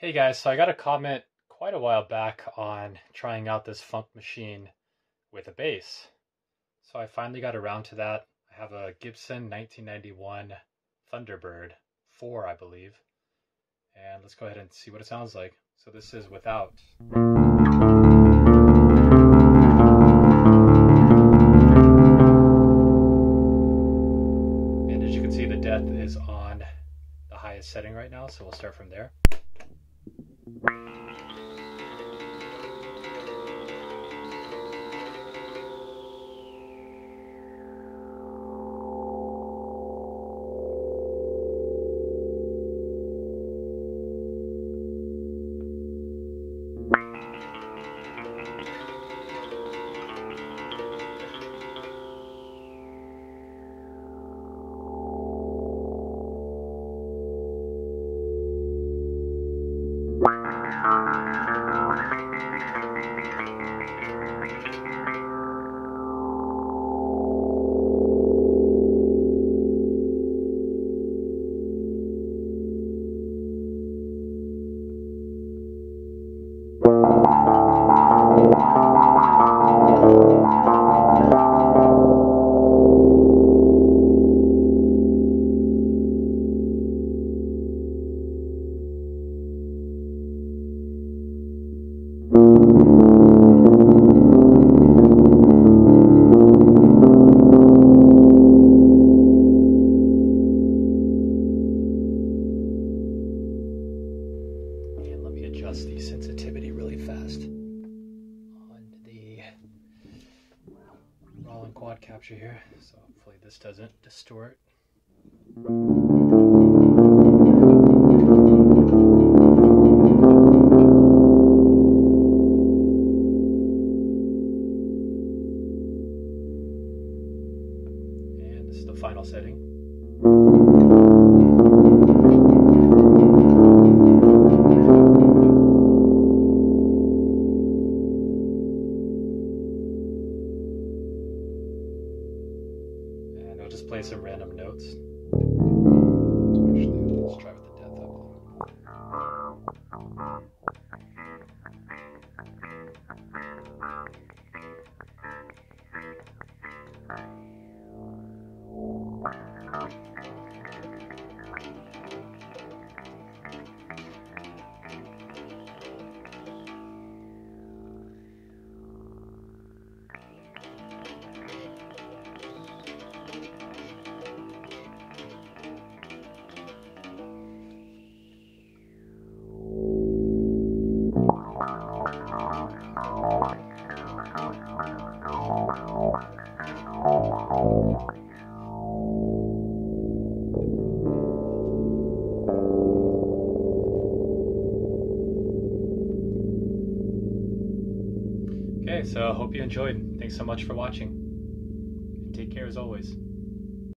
Hey guys, so I got a comment quite a while back on trying out this funk machine with a bass. So I finally got around to that. I have a Gibson 1991 Thunderbird 4, I believe. And let's go ahead and see what it sounds like. So this is without. And as you can see, the depth is on the highest setting right now, so we'll start from there. And let me adjust the sensitivity really fast on the Roland quad capture here. So hopefully this doesn't distort. And this is the final setting. Just play some random notes. Actually, let's try with the depth up. Okay, so I hope you enjoyed. Thanks so much for watching. And take care as always.